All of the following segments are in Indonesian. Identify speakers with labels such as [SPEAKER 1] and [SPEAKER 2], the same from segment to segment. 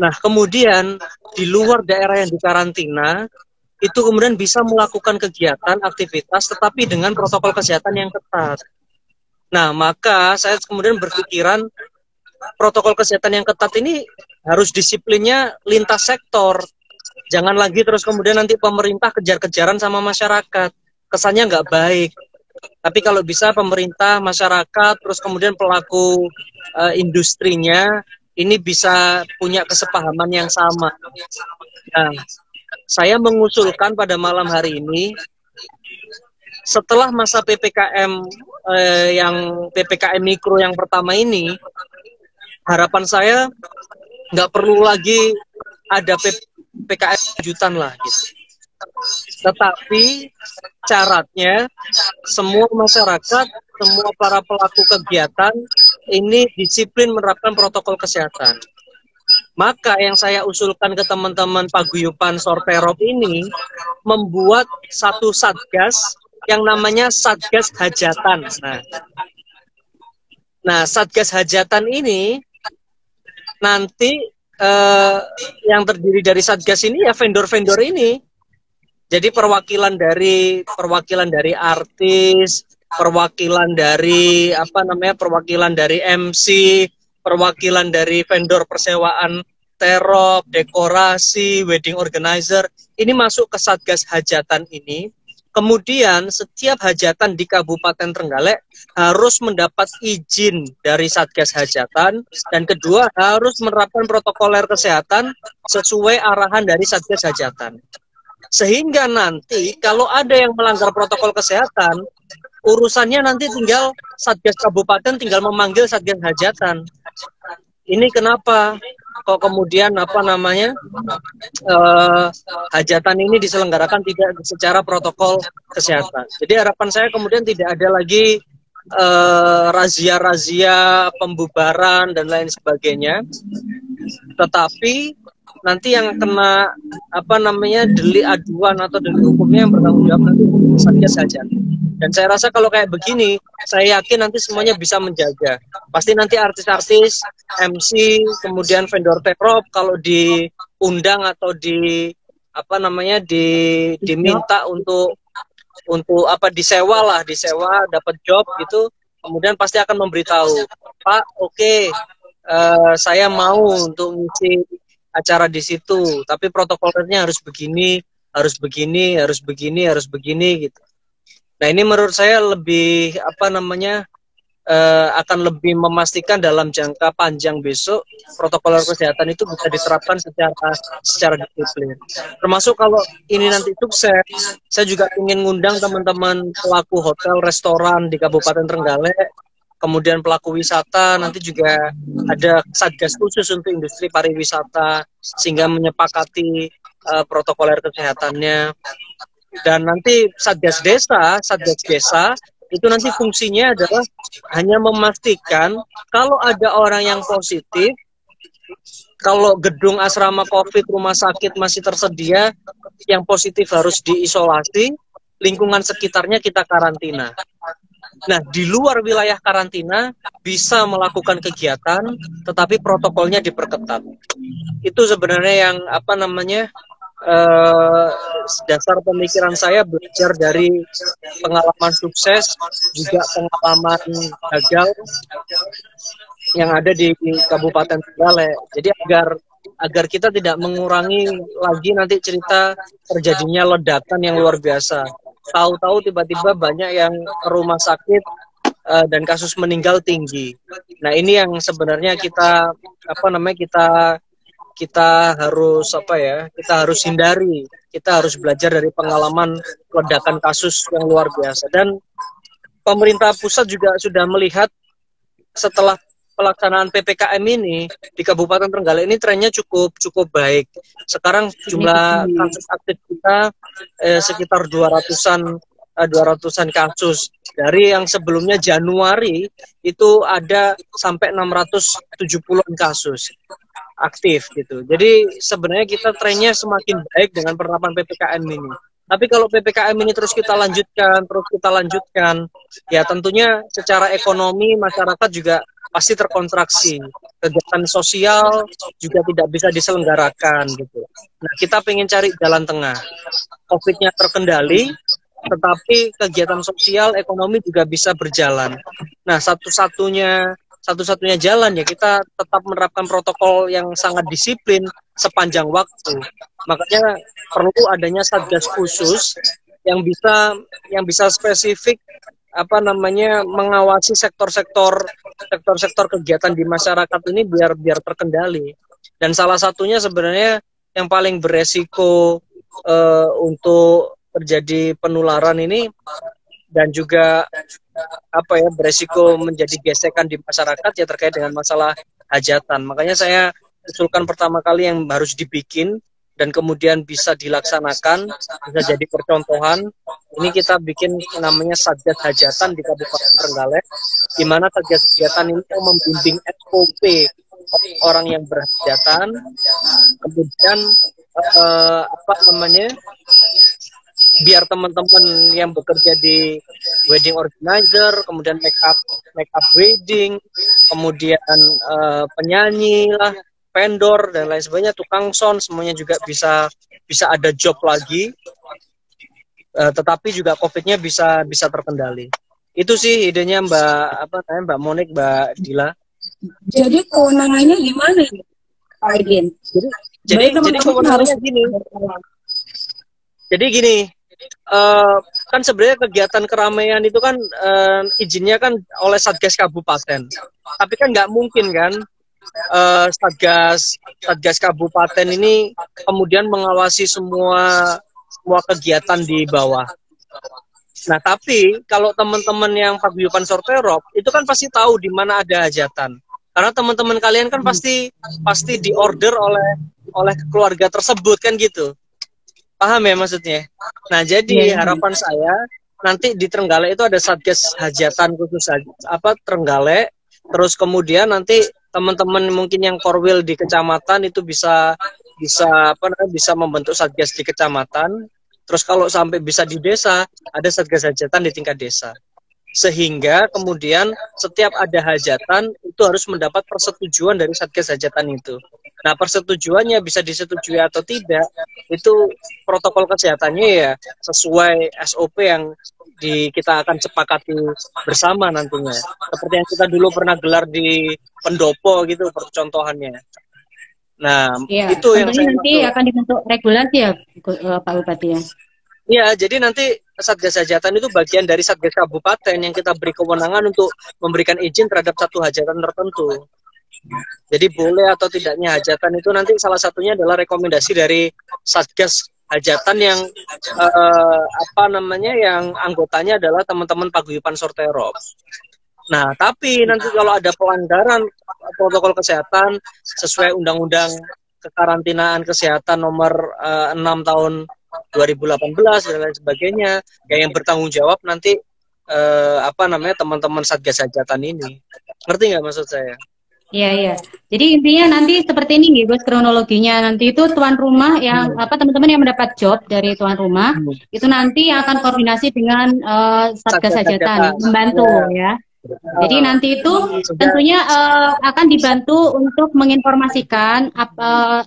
[SPEAKER 1] Nah, kemudian di luar daerah yang dikarantina, itu kemudian bisa melakukan kegiatan, aktivitas, tetapi dengan protokol kesehatan yang ketat. Nah, maka saya kemudian berpikiran protokol kesehatan yang ketat ini harus disiplinnya lintas sektor. Jangan lagi terus kemudian nanti pemerintah kejar-kejaran sama masyarakat. Kesannya nggak baik. Tapi kalau bisa pemerintah, masyarakat, terus kemudian pelaku uh, industrinya ini bisa punya kesepahaman yang sama. Nah, saya mengusulkan pada malam hari ini setelah masa PPKM eh, yang PPKM mikro yang pertama ini, harapan saya nggak perlu lagi ada PPKM lanjutan lah gitu. Tetapi syaratnya semua masyarakat, semua para pelaku kegiatan ini disiplin menerapkan protokol kesehatan. Maka yang saya usulkan ke teman-teman paguyuban Sorperop ini membuat satu satgas yang namanya Satgas Hajatan. Nah, nah Satgas Hajatan ini nanti eh, yang terdiri dari Satgas ini ya vendor-vendor ini jadi perwakilan dari perwakilan dari artis, perwakilan dari apa namanya perwakilan dari MC, perwakilan dari vendor persewaan terop, dekorasi, wedding organizer ini masuk ke Satgas Hajatan ini. Kemudian setiap hajatan di Kabupaten Trenggalek harus mendapat izin dari Satgas Hajatan dan kedua harus menerapkan protokoler kesehatan sesuai arahan dari Satgas Hajatan. Sehingga nanti kalau ada yang melanggar protokol kesehatan, urusannya nanti tinggal Satgas Kabupaten tinggal memanggil Satgas Hajatan. Ini kenapa kok kemudian apa namanya uh, hajatan ini diselenggarakan tidak secara protokol kesehatan. Jadi harapan saya kemudian tidak ada lagi eh, razia-razia pembubaran dan lain sebagainya, tetapi nanti yang kena apa namanya delik aduan atau delik hukumnya yang bertanggung jawab nanti satgas saja. Dan saya rasa kalau kayak begini, saya yakin nanti semuanya bisa menjaga. Pasti nanti artis-artis, MC, kemudian vendor tekrop kalau diundang atau di apa namanya di diminta untuk untuk apa disewa lah, disewa dapat job gitu, kemudian pasti akan memberitahu, Pak, oke, okay, uh, eh, saya mau untuk ngisi acara di situ tapi protokolnya harus begini harus begini harus begini harus begini gitu nah ini menurut saya lebih apa namanya uh, akan lebih memastikan dalam jangka panjang besok protokol kesehatan itu bisa diterapkan secara secara disiplin. Termasuk kalau ini nanti sukses, saya juga ingin ngundang teman-teman pelaku hotel, restoran di Kabupaten Trenggalek kemudian pelaku wisata nanti juga ada satgas khusus untuk industri pariwisata sehingga menyepakati uh, protokoler kesehatannya dan nanti satgas desa satgas desa itu nanti fungsinya adalah hanya memastikan kalau ada orang yang positif kalau gedung asrama covid rumah sakit masih tersedia yang positif harus diisolasi lingkungan sekitarnya kita karantina Nah, di luar wilayah karantina bisa melakukan kegiatan, tetapi protokolnya diperketat. Itu sebenarnya yang apa namanya uh, dasar pemikiran saya belajar dari pengalaman sukses, juga pengalaman gagal yang ada di Kabupaten Trenggalek. Jadi agar agar kita tidak mengurangi lagi nanti cerita terjadinya ledakan yang luar biasa tahu-tahu tiba-tiba banyak yang rumah sakit uh, dan kasus meninggal tinggi. Nah ini yang sebenarnya kita apa namanya kita kita harus apa ya kita harus hindari kita harus belajar dari pengalaman ledakan kasus yang luar biasa dan pemerintah pusat juga sudah melihat setelah pelaksanaan PPKM ini di Kabupaten Trenggalek ini trennya cukup cukup baik. Sekarang jumlah kasus aktif kita eh, sekitar 200-an eh, 200-an kasus. Dari yang sebelumnya Januari itu ada sampai 670-an kasus aktif gitu. Jadi sebenarnya kita trennya semakin baik dengan penerapan PPKM ini. Tapi kalau PPKM ini terus kita lanjutkan, terus kita lanjutkan, ya tentunya secara ekonomi masyarakat juga pasti terkontraksi. Kegiatan sosial juga tidak bisa diselenggarakan gitu. Nah, kita pengen cari jalan tengah. Covid-nya terkendali, tetapi kegiatan sosial, ekonomi juga bisa berjalan. Nah, satu-satunya satu-satunya jalan ya kita tetap menerapkan protokol yang sangat disiplin sepanjang waktu. Makanya perlu adanya satgas khusus yang bisa yang bisa spesifik apa namanya mengawasi sektor-sektor sektor-sektor kegiatan di masyarakat ini biar biar terkendali. Dan salah satunya sebenarnya yang paling beresiko uh, untuk terjadi penularan ini dan juga apa ya beresiko menjadi gesekan di masyarakat ya terkait dengan masalah hajatan. Makanya saya usulkan pertama kali yang harus dibikin dan kemudian bisa dilaksanakan, bisa jadi percontohan. Ini kita bikin namanya Satgas Hajatan di Kabupaten Trenggalek, di mana Satgas Hajatan ini membimbing SOP orang yang berhajatan, kemudian uh, apa namanya biar teman-teman yang bekerja di wedding organizer, kemudian make up make up wedding, kemudian uh, penyanyi lah, vendor dan lain sebagainya, tukang sound semuanya juga bisa bisa ada job lagi. Uh, tetapi juga COVID-nya bisa bisa terkendali. Itu sih idenya Mbak apa namanya Mbak Monik, Mbak Dila.
[SPEAKER 2] Jadi kewenangannya gimana ya, Pak Jadi
[SPEAKER 1] jadi, jadi kewenangannya harus... gini. Jadi gini, uh, kan sebenarnya kegiatan keramaian itu kan uh, izinnya kan oleh Satgas Kabupaten. Tapi kan nggak mungkin kan uh, satgas satgas kabupaten ini kemudian mengawasi semua semua kegiatan di bawah. Nah, tapi kalau teman-teman yang paguyuban sorterop itu kan pasti tahu di mana ada hajatan. Karena teman-teman kalian kan pasti pasti diorder oleh oleh keluarga tersebut kan gitu. Paham ya maksudnya? Nah, jadi yeah. Iya. harapan saya nanti di Trenggalek itu ada satgas hajatan khusus apa Trenggalek terus kemudian nanti teman-teman mungkin yang korwil di kecamatan itu bisa bisa apa namanya bisa membentuk satgas di kecamatan. Terus kalau sampai bisa di desa, ada satgas hajatan di tingkat desa. Sehingga kemudian setiap ada hajatan itu harus mendapat persetujuan dari satgas hajatan itu. Nah, persetujuannya bisa disetujui atau tidak, itu protokol kesehatannya ya sesuai SOP yang di kita akan sepakati bersama nantinya. Seperti yang kita dulu pernah gelar di pendopo gitu percontohannya. Nah,
[SPEAKER 2] ya, itu yang saya nanti akan dibentuk regulasi ya eh, Pak Bupati ya.
[SPEAKER 1] Iya, jadi nanti Satgas Hajatan itu bagian dari Satgas Kabupaten yang kita beri kewenangan untuk memberikan izin terhadap satu hajatan tertentu. Jadi boleh atau tidaknya hajatan itu nanti salah satunya adalah rekomendasi dari Satgas hajatan yang uh, apa namanya yang anggotanya adalah teman-teman paguyuban Sorterop. Nah, tapi nanti kalau ada pelanggaran protokol kesehatan sesuai undang-undang kekarantinaan kesehatan nomor uh, eh, 6 tahun 2018 dan lain sebagainya, ya yang bertanggung jawab nanti uh, apa namanya teman-teman Satgas Hajatan ini. Ngerti nggak maksud saya?
[SPEAKER 2] Iya iya. Jadi intinya nanti seperti ini nih, Bos kronologinya. Nanti itu tuan rumah yang hmm. apa teman-teman yang mendapat job dari tuan rumah hmm. itu nanti akan koordinasi dengan uh, satgas hajatan membantu ya. ya. Jadi nanti itu tentunya uh, akan dibantu untuk menginformasikan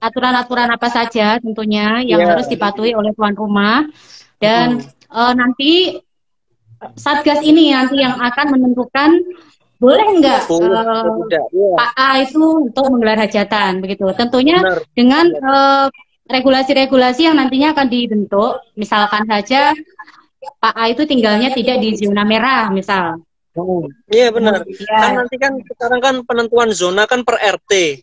[SPEAKER 2] aturan-aturan apa saja tentunya yang yeah. harus dipatuhi oleh tuan rumah dan uh, nanti satgas ini nanti yang akan menentukan boleh nggak uh, Pak A itu untuk menggelar hajatan begitu. Tentunya Benar. dengan uh, regulasi-regulasi yang nantinya akan dibentuk. Misalkan saja Pak A itu tinggalnya tidak di zona merah misal.
[SPEAKER 1] Oh, iya benar. Ya. kan nanti kan sekarang kan penentuan zona kan per RT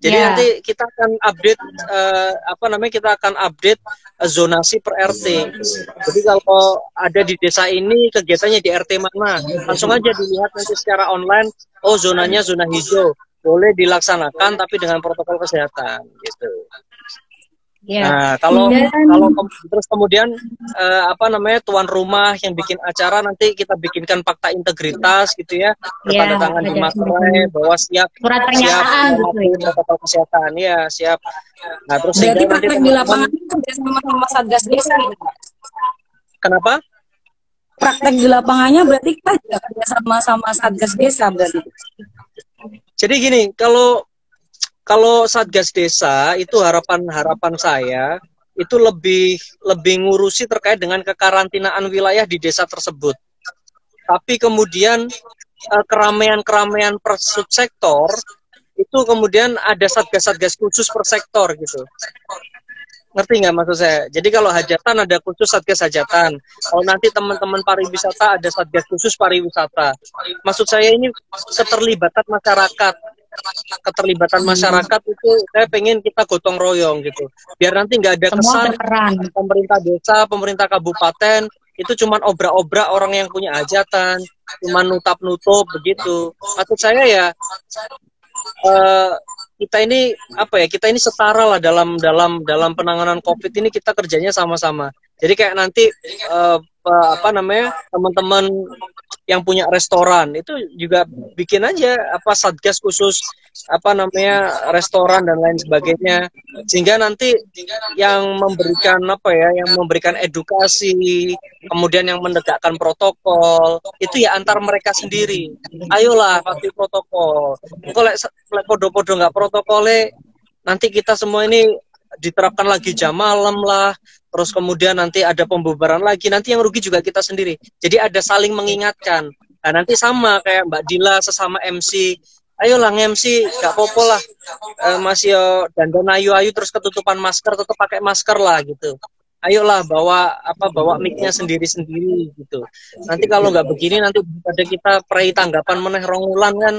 [SPEAKER 1] jadi yeah. nanti kita akan update uh, apa namanya kita akan update uh, zonasi per RT. Jadi kalau ada di desa ini kegiatannya di RT mana, langsung aja dilihat nanti secara online. Oh zonanya zona hijau, boleh dilaksanakan tapi dengan protokol kesehatan gitu. Yeah. Nah, kalau Dan... kalau terus kemudian uh, apa namanya tuan rumah yang bikin acara nanti kita bikinkan fakta integritas gitu ya, bertanda yeah, tangan di materai bahwa siap
[SPEAKER 2] surat pernyataan
[SPEAKER 1] siap gitu ya. protokol kesehatan ya, siap.
[SPEAKER 2] Nah, terus Berarti praktek di lapangan itu sama sama Satgas Desa gitu.
[SPEAKER 1] Kenapa?
[SPEAKER 2] Praktek di lapangannya berarti kita juga kerja sama sama Satgas Desa berarti.
[SPEAKER 1] Jadi gini, kalau kalau Satgas Desa itu harapan harapan saya itu lebih lebih ngurusi terkait dengan kekarantinaan wilayah di desa tersebut. Tapi kemudian eh, keramaian-keramaian per subsektor itu kemudian ada satgas-satgas khusus per sektor gitu. Ngerti nggak maksud saya? Jadi kalau hajatan ada khusus satgas hajatan. Kalau nanti teman-teman pariwisata ada satgas khusus pariwisata. Maksud saya ini keterlibatan masyarakat keterlibatan masyarakat itu saya pengen kita gotong royong gitu. Biar nanti nggak ada kesan pemerintah desa pemerintah kabupaten. Itu cuma obrak-obrak orang yang punya hajatan cuma nutap-nutup begitu. Maksud saya ya uh, kita ini apa ya kita ini setara lah dalam dalam dalam penanganan covid ini kita kerjanya sama-sama. Jadi kayak nanti uh, apa namanya teman-teman yang punya restoran itu juga bikin aja apa satgas khusus apa namanya restoran dan lain sebagainya. Sehingga nanti yang memberikan apa ya yang memberikan edukasi kemudian yang menegakkan protokol itu ya antar mereka sendiri. Ayolah patuhi protokol. Kalau podo-podo nggak protokolnya nanti kita semua ini diterapkan lagi jam malam lah terus kemudian nanti ada pembubaran lagi nanti yang rugi juga kita sendiri. Jadi ada saling mengingatkan. Nah nanti sama kayak Mbak Dila sesama MC ayo lah MC gak popo lah. E, masih dandan ayu ayu terus ketutupan masker tetap pakai masker lah gitu. Ayolah bawa apa bawa micnya sendiri sendiri gitu. Nanti kalau nggak begini nanti pada kita perai tanggapan meneh rongulan kan.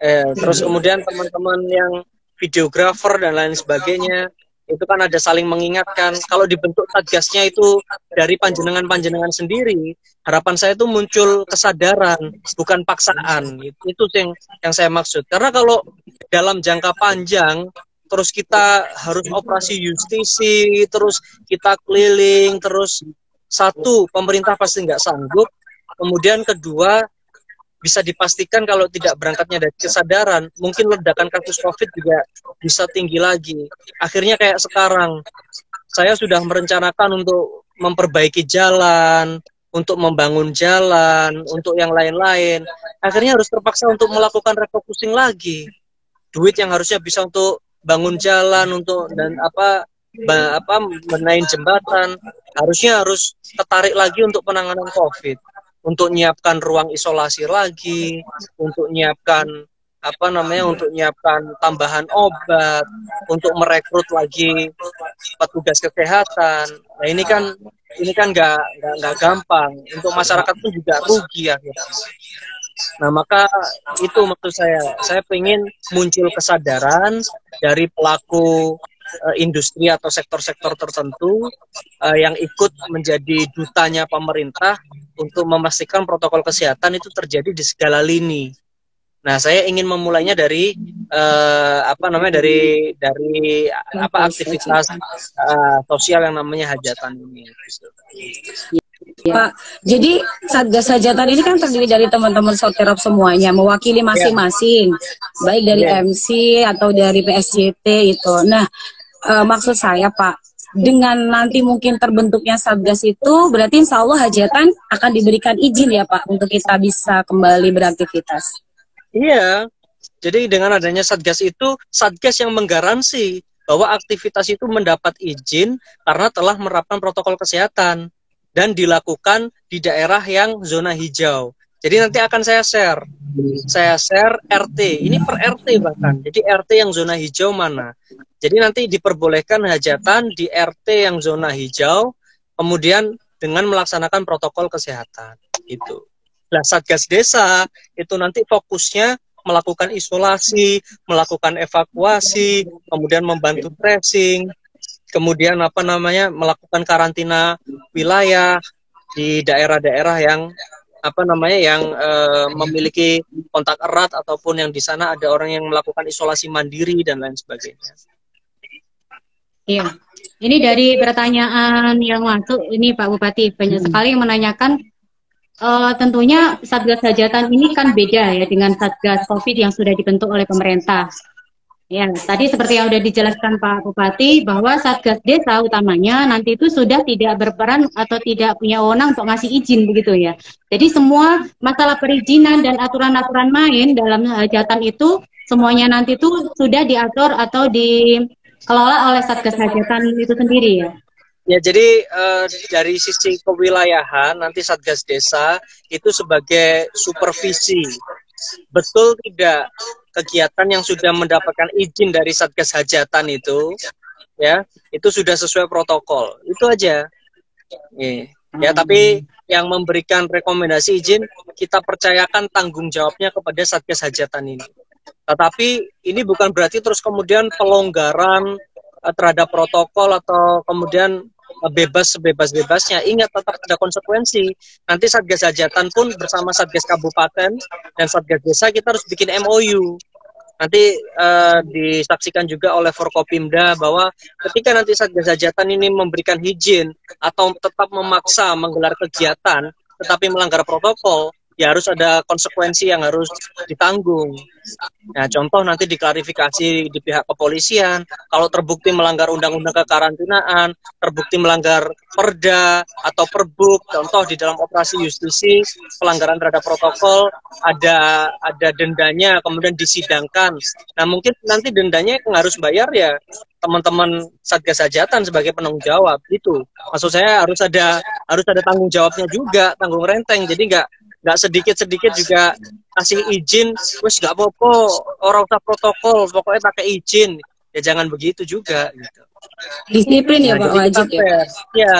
[SPEAKER 1] Eh, terus kemudian teman-teman yang videografer dan lain sebagainya itu kan ada saling mengingatkan. Kalau dibentuk satgasnya itu dari panjenengan-panjenengan sendiri harapan saya itu muncul kesadaran bukan paksaan. Itu yang yang saya maksud. Karena kalau dalam jangka panjang terus kita harus operasi justisi terus kita keliling terus satu pemerintah pasti nggak sanggup. Kemudian kedua bisa dipastikan kalau tidak berangkatnya dari kesadaran, mungkin ledakan kasus COVID juga bisa tinggi lagi. Akhirnya kayak sekarang, saya sudah merencanakan untuk memperbaiki jalan, untuk membangun jalan, untuk yang lain-lain. Akhirnya harus terpaksa untuk melakukan refocusing lagi. Duit yang harusnya bisa untuk bangun jalan, untuk dan apa apa menaik jembatan, harusnya harus tertarik lagi untuk penanganan COVID untuk menyiapkan ruang isolasi lagi, untuk menyiapkan apa namanya untuk menyiapkan tambahan obat, untuk merekrut lagi petugas kesehatan. Nah ini kan ini kan nggak nggak gampang. Untuk masyarakat pun juga rugi ya. Nah maka itu maksud saya, saya ingin muncul kesadaran dari pelaku uh, industri atau sektor-sektor tertentu uh, yang ikut menjadi dutanya pemerintah untuk memastikan protokol kesehatan itu terjadi di segala lini. Nah, saya ingin memulainya dari uh, apa namanya dari dari apa aktivitas uh, sosial yang namanya hajatan ini.
[SPEAKER 3] Pak, jadi Satgas Hajatan ini kan terdiri dari teman-teman soterap semuanya, mewakili masing-masing, yeah. baik dari yeah. MC atau dari PSJT itu. Nah, uh, maksud saya Pak, dengan nanti mungkin terbentuknya Satgas itu, berarti insya Allah hajatan akan diberikan izin ya Pak, untuk kita bisa kembali beraktivitas.
[SPEAKER 1] Iya, jadi dengan adanya Satgas itu, Satgas yang menggaransi bahwa aktivitas itu mendapat izin karena telah menerapkan protokol kesehatan dan dilakukan di daerah yang zona hijau. Jadi nanti akan saya share. Saya share RT. Ini per RT bahkan. Jadi RT yang zona hijau mana? Jadi nanti diperbolehkan hajatan di RT yang zona hijau, kemudian dengan melaksanakan protokol kesehatan. Itu. Nah, Satgas Desa itu nanti fokusnya melakukan isolasi, melakukan evakuasi, kemudian membantu tracing, kemudian apa namanya melakukan karantina wilayah di daerah-daerah yang apa namanya yang e, memiliki kontak erat ataupun yang di sana ada orang yang melakukan isolasi mandiri dan lain sebagainya.
[SPEAKER 2] Iya. Ini dari pertanyaan yang masuk ini Pak Bupati banyak hmm. sekali yang menanyakan uh, tentunya Satgas Hajatan ini kan beda ya dengan Satgas Covid yang sudah dibentuk oleh pemerintah. Ya, tadi seperti yang sudah dijelaskan Pak Bupati bahwa Satgas Desa utamanya nanti itu sudah tidak berperan atau tidak punya wewenang untuk ngasih izin begitu ya. Jadi semua masalah perizinan dan aturan-aturan main dalam hajatan itu semuanya nanti itu sudah diatur atau dikelola oleh Satgas Hajatan itu sendiri ya.
[SPEAKER 1] Ya, jadi uh, dari sisi kewilayahan nanti Satgas Desa itu sebagai supervisi. Betul tidak kegiatan yang sudah mendapatkan izin dari Satgas Hajatan itu ya, itu sudah sesuai protokol. Itu aja. Ya, ya tapi yang memberikan rekomendasi izin kita percayakan tanggung jawabnya kepada Satgas Hajatan ini. Tetapi ini bukan berarti terus kemudian pelonggaran uh, terhadap protokol atau kemudian bebas sebebas-bebasnya. Ingat tetap ada konsekuensi. Nanti Satgas Hajatan pun bersama Satgas Kabupaten dan Satgas Desa kita harus bikin MOU. Nanti uh, disaksikan juga oleh Forkopimda bahwa ketika nanti Satgas Hajatan ini memberikan izin atau tetap memaksa menggelar kegiatan tetapi melanggar protokol, ya harus ada konsekuensi yang harus ditanggung. Nah, contoh nanti diklarifikasi di pihak kepolisian, kalau terbukti melanggar undang-undang kekarantinaan, terbukti melanggar perda atau perbuk, contoh di dalam operasi justisi pelanggaran terhadap protokol ada ada dendanya, kemudian disidangkan. Nah, mungkin nanti dendanya yang harus bayar ya teman-teman satgas hajatan sebagai penanggung jawab itu maksud saya harus ada harus ada tanggung jawabnya juga tanggung renteng jadi nggak nggak sedikit sedikit juga kasih izin. Wes nggak apa-apa orang usah protokol pokoknya pakai izin. Ya jangan begitu juga gitu.
[SPEAKER 3] Disiplin ya nah, pak wajib ya?
[SPEAKER 1] ya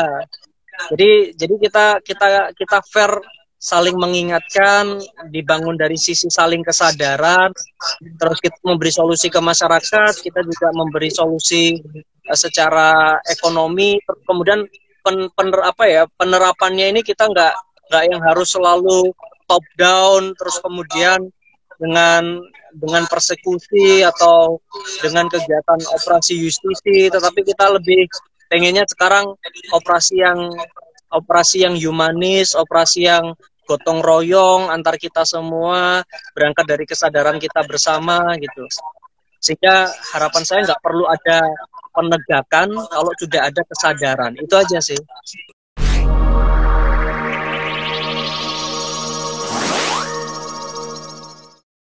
[SPEAKER 1] jadi jadi kita kita kita fair saling mengingatkan dibangun dari sisi saling kesadaran. Terus kita memberi solusi ke masyarakat kita juga memberi solusi uh, secara ekonomi. Kemudian pen, pener, apa ya penerapannya ini kita nggak nggak yang harus selalu top down terus kemudian dengan dengan persekusi atau dengan kegiatan operasi justisi tetapi kita lebih pengennya sekarang operasi yang operasi yang humanis operasi yang gotong royong antar kita semua berangkat dari kesadaran kita bersama gitu. Sehingga harapan saya nggak perlu ada penegakan kalau sudah ada kesadaran. Itu aja sih